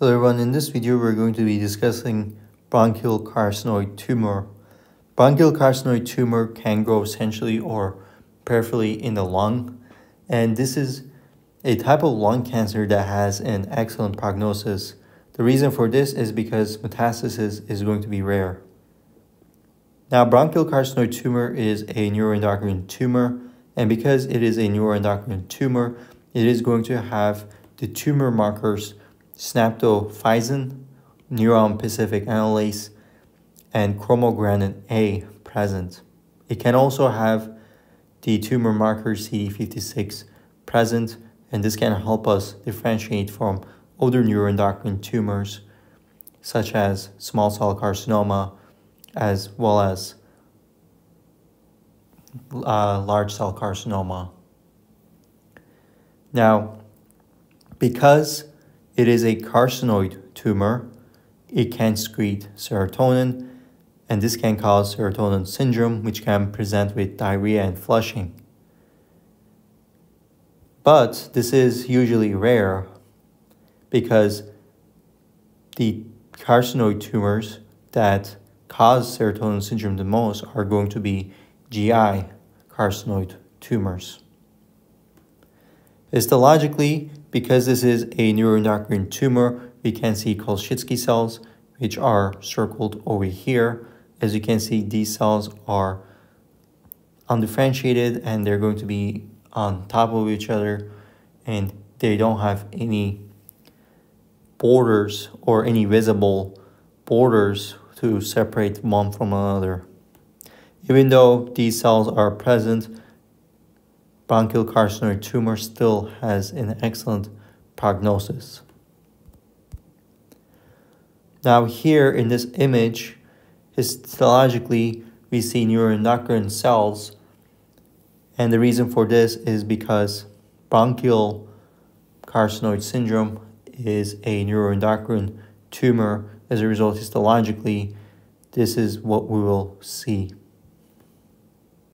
Hello everyone, in this video we're going to be discussing bronchial carcinoid tumor. Bronchial carcinoid tumor can grow centrally or peripherally in the lung and this is a type of lung cancer that has an excellent prognosis. The reason for this is because metastasis is going to be rare. Now bronchial carcinoid tumor is a neuroendocrine tumor and because it is a neuroendocrine tumor, it is going to have the tumor markers synaptophysin, neuron specific amylase, and chromogranin A present. It can also have the tumor marker CD56 present, and this can help us differentiate from other neuroendocrine tumors, such as small cell carcinoma, as well as uh, large cell carcinoma. Now, because it is a carcinoid tumor. It can secrete serotonin, and this can cause serotonin syndrome, which can present with diarrhea and flushing. But this is usually rare because the carcinoid tumors that cause serotonin syndrome the most are going to be GI carcinoid tumors. Histologically, because this is a neuroendocrine tumor, we can see Kulchitsky cells, which are circled over here. As you can see, these cells are undifferentiated and they're going to be on top of each other and they don't have any borders or any visible borders to separate one from another. Even though these cells are present, bronchial carcinoid tumor still has an excellent prognosis. Now here in this image, histologically, we see neuroendocrine cells. And the reason for this is because bronchial carcinoid syndrome is a neuroendocrine tumor. As a result, histologically, this is what we will see.